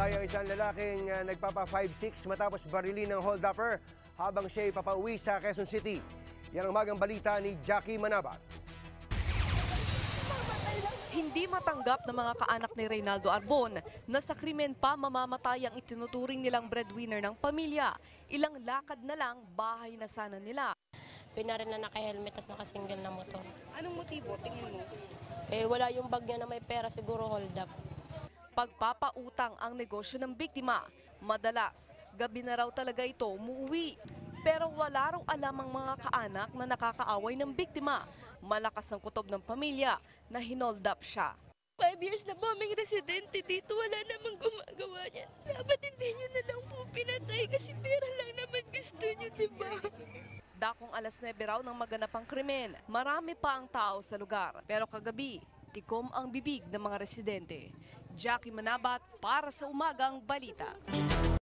Ang isang lalaking uh, nagpapa 5'6 matapos barilin ng hold-upper habang siya'y papauwi sa Quezon City. Yan ang magang balita ni Jackie Manabat. Hindi matanggap ng mga kaanak ni Reynaldo Arbon na sa krimen pa mamamatay ang itinuturing nilang breadwinner ng pamilya. Ilang lakad na lang, bahay na sana nila. Pinaril na naka-helmet tas naka-single na motor. Anong motibo, tingin mo? Eh wala yung bag niya na may pera siguro hold up. Pagpapautang ang negosyo ng biktima. Madalas, gabi na raw talaga ito umuwi. Pero wala raw alam ang mga kaanak na nakakaaway ng biktima. Malakas ang kutob ng pamilya na hinold up siya. Five years na po aming residente dito, wala namang gumagawa niyan. Dapat hindi nyo na lang po pinatay kasi pera lang naman gusto nyo, di ba? Dakong alas 9 raw ng maganap ang krimen. Marami pa ang tao sa lugar. Pero kagabi, tikom ang bibig ng mga residente. Jackie Manabat para sa Umagang Balita.